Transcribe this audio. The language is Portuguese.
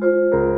Música